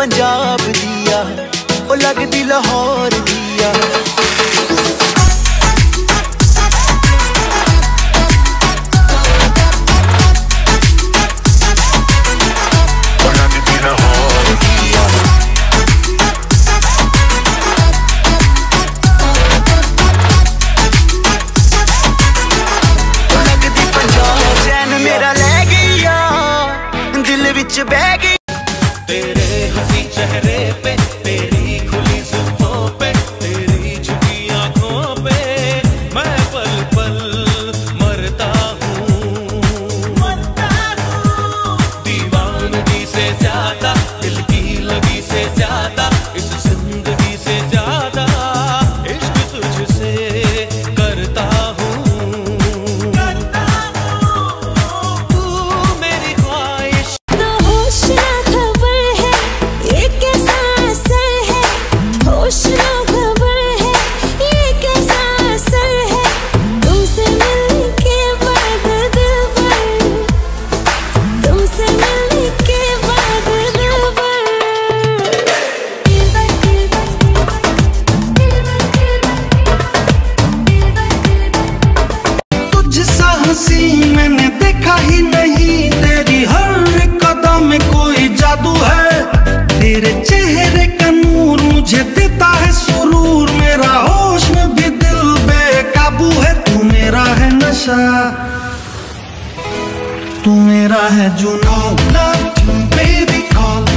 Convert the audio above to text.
ਪੰਜਾਬ ਦੀ ਆ ਉਹ ਲੱਗਦੀ ਲਾਹੌਰ ਦੀ ਆ ਵਿੱਚ ਬਹਿ ਗਈ। तेरे हंसी चेहरे पे तेरे हँसी मैंने देखा ही नहीं। तेरी हर कदम में कोई जादू है। तेरे चेहरे का नूर मुझे देता है। सुरूर मेरा होश में भी दिल बेकाबू है। तू मेरा है नशा। तू मेरा है जुनून। Love baby call